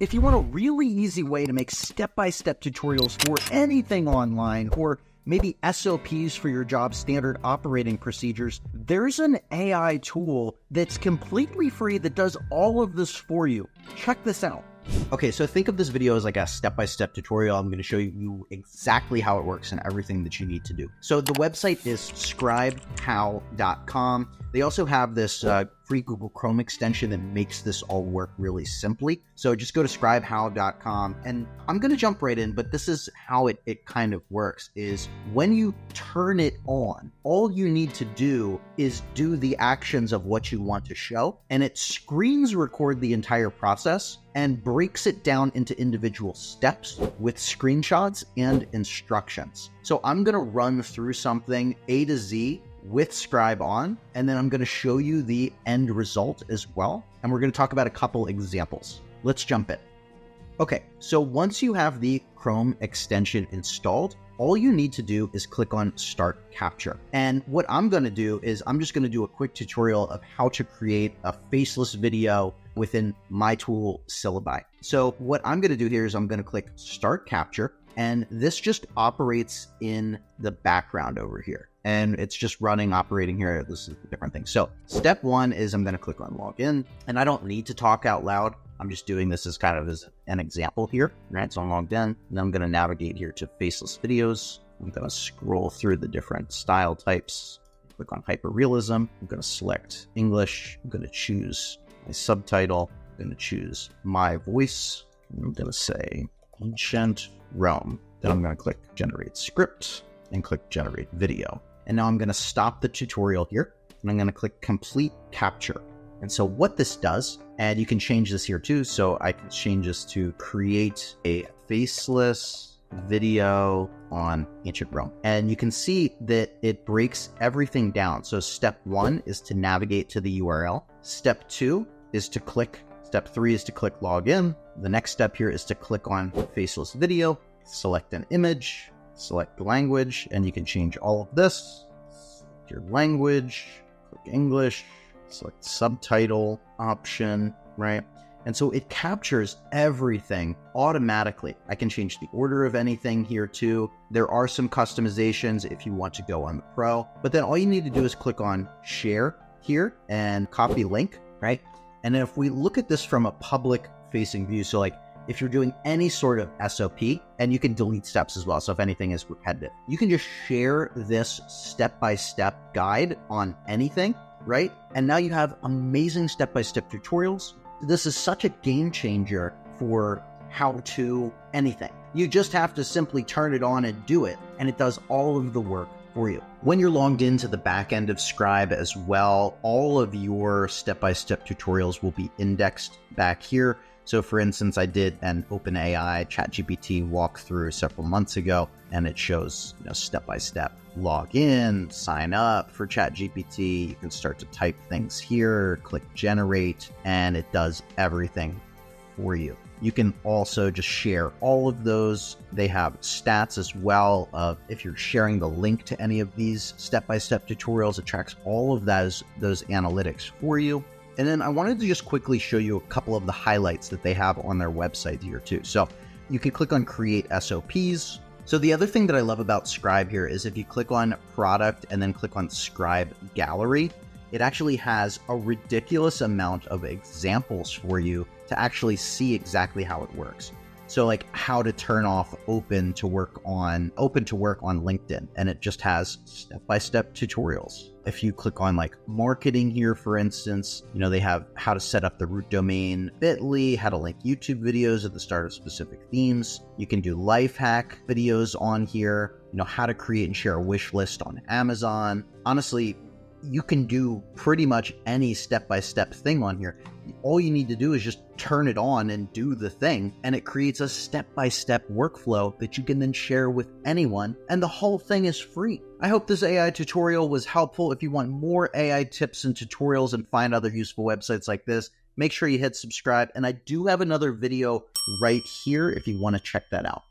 If you want a really easy way to make step by step tutorials for anything online or maybe SOPs for your job standard operating procedures, there's an AI tool that's completely free that does all of this for you. Check this out. Okay, so think of this video as like a step-by-step tutorial. I'm going to show you exactly how it works and everything that you need to do. So the website is scribehow.com. They also have this uh, free Google Chrome extension that makes this all work really simply. So just go to scribehow.com and I'm going to jump right in, but this is how it, it kind of works is when you turn it on, all you need to do is do the actions of what you want to show and it screens record the entire process and breaks it down into individual steps with screenshots and instructions. So I'm going to run through something A to Z with Scribe on, and then I'm going to show you the end result as well. And we're going to talk about a couple examples. Let's jump in. Okay, so once you have the Chrome extension installed, all you need to do is click on Start Capture. And what I'm going to do is I'm just going to do a quick tutorial of how to create a faceless video within my tool Syllaby. So what I'm going to do here is I'm going to click Start Capture, and this just operates in the background over here. And it's just running, operating here. This is a different thing. So step one is I'm going to click on login, and I don't need to talk out loud. I'm just doing this as kind of as an example here, right? So I'm logged in, and I'm going to navigate here to faceless videos. I'm going to scroll through the different style types, click on hyperrealism. I'm going to select English. I'm going to choose my subtitle. I'm going to choose my voice. I'm going to say ancient Rome. Then I'm going to click generate script and click generate video. And now I'm going to stop the tutorial here and I'm going to click complete capture. And so what this does, and you can change this here too. So I can change this to create a faceless video on ancient Rome. And you can see that it breaks everything down. So step one is to navigate to the URL. Step two is to click. Step three is to click login. The next step here is to click on faceless video, select an image, select language, and you can change all of this. Select your language, click English, select subtitle option, right? And so it captures everything automatically. I can change the order of anything here too. There are some customizations if you want to go on the Pro, but then all you need to do is click on share here and copy link, right? And if we look at this from a public facing view, so like if you're doing any sort of SOP, and you can delete steps as well. So if anything is repetitive, you can just share this step by step guide on anything, right? And now you have amazing step by step tutorials. This is such a game changer for how to anything. You just have to simply turn it on and do it, and it does all of the work for you. When you're logged into the back end of Scribe as well, all of your step by step tutorials will be indexed back here. So, for instance, I did an OpenAI ChatGPT walkthrough several months ago, and it shows you know, step by step log in, sign up for ChatGPT. You can start to type things here, click generate, and it does everything for you. You can also just share all of those. They have stats as well of if you're sharing the link to any of these step-by-step tutorials, it tracks all of those those analytics for you. And then I wanted to just quickly show you a couple of the highlights that they have on their website here too. So you can click on create SOPs. So the other thing that I love about Scribe here is if you click on product and then click on Scribe Gallery, it actually has a ridiculous amount of examples for you to actually see exactly how it works. So like how to turn off open to work on open to work on LinkedIn and it just has step-by-step tutorials. If you click on like marketing here for instance, you know they have how to set up the root domain bit.ly, how to link YouTube videos at the start of specific themes. You can do life hack videos on here, you know how to create and share a wish list on Amazon. Honestly, you can do pretty much any step by step thing on here. All you need to do is just turn it on and do the thing, and it creates a step by step workflow that you can then share with anyone, and the whole thing is free. I hope this AI tutorial was helpful. If you want more AI tips and tutorials and find other useful websites like this, make sure you hit subscribe. And I do have another video right here if you want to check that out.